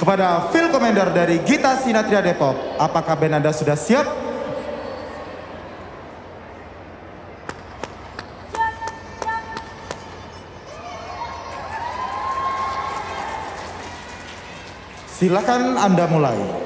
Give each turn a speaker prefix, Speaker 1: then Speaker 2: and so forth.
Speaker 1: kepada Phil Commander dari Gita Sinatria Depok. Apakah band Anda sudah siap? Silakan Anda mulai.